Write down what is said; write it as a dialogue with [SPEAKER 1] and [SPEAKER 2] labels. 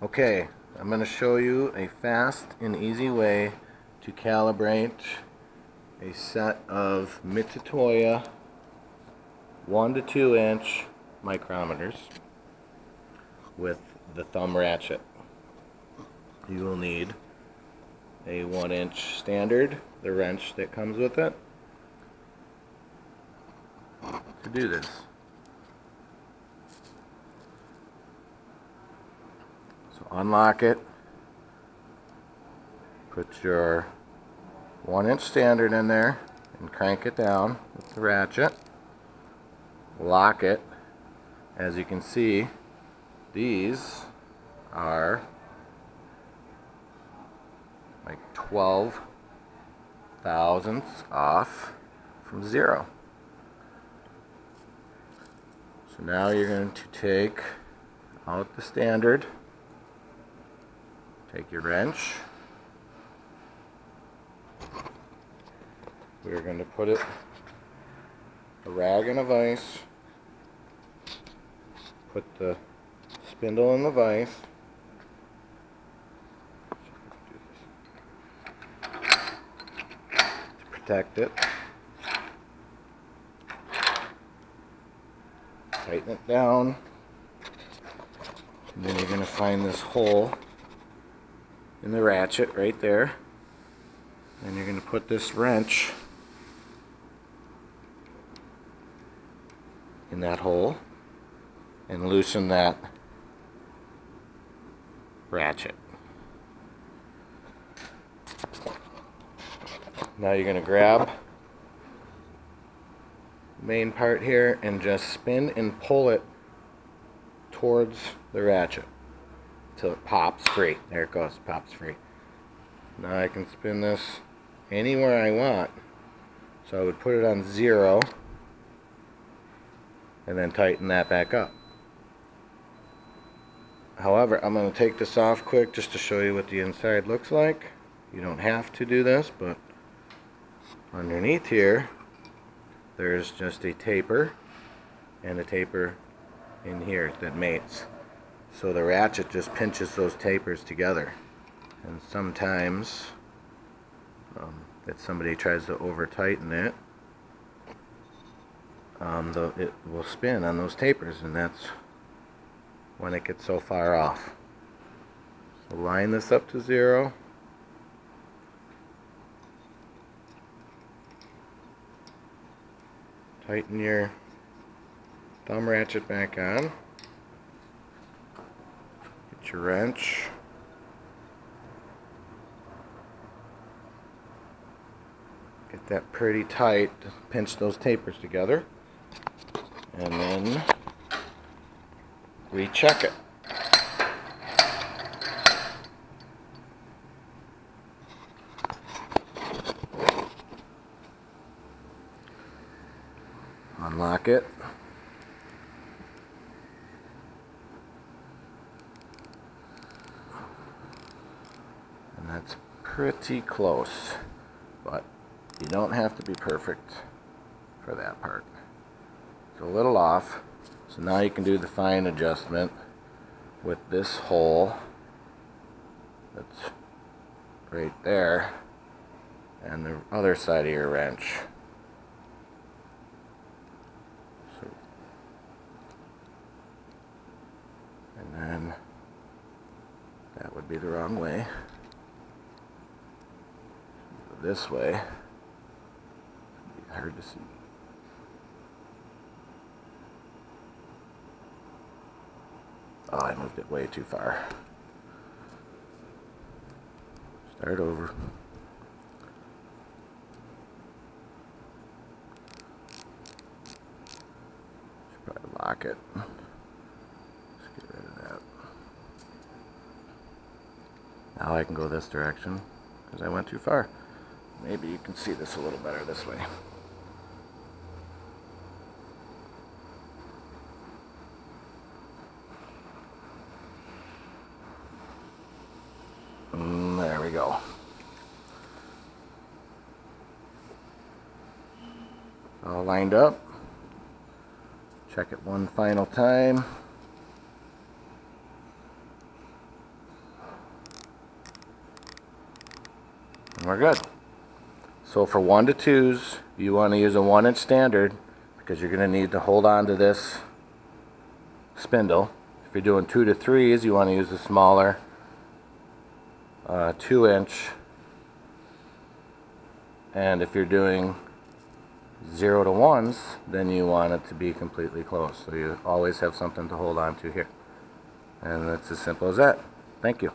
[SPEAKER 1] Okay, I'm going to show you a fast and easy way to calibrate a set of Mitutoyo 1 to 2 inch micrometers with the thumb ratchet. You will need a 1 inch standard, the wrench that comes with it, to do this. So unlock it, put your 1 inch standard in there and crank it down with the ratchet, lock it. As you can see, these are like 12 thousandths off from zero. So now you're going to take out the standard, take your wrench, we're going to put it a rag in a vise, put the spindle in the vise, to protect it. tighten it down. And then you're going to find this hole in the ratchet right there and you're going to put this wrench in that hole and loosen that ratchet. Now you're going to grab main part here and just spin and pull it towards the ratchet until it pops free. There it goes, pops free. Now I can spin this anywhere I want. So I would put it on zero and then tighten that back up. However, I'm going to take this off quick just to show you what the inside looks like. You don't have to do this, but underneath here there's just a taper and a taper in here that mates. So the ratchet just pinches those tapers together. And sometimes, um, if somebody tries to over tighten it, um, the, it will spin on those tapers and that's when it gets so far off. So line this up to zero. tighten your thumb ratchet back on. Your wrench. Get that pretty tight, pinch those tapers together. And then recheck it. unlock it. And that's pretty close, but you don't have to be perfect for that part. It's a little off, so now you can do the fine adjustment with this hole that's right there and the other side of your wrench. So, and then that would be the wrong way. This way. It's hard to see. Oh, I moved it way too far. Start over. Should probably lock it. Let's get rid of that. Now I can go this direction because I went too far. Maybe you can see this a little better this way. Mm, there we go. All lined up. Check it one final time. we're good. So for one to twos, you want to use a one inch standard because you're going to need to hold on to this spindle. If you're doing two to threes, you want to use the smaller uh, two inch. And if you're doing zero to ones, then you want it to be completely closed. So you always have something to hold on to here. And it's as simple as that. Thank you.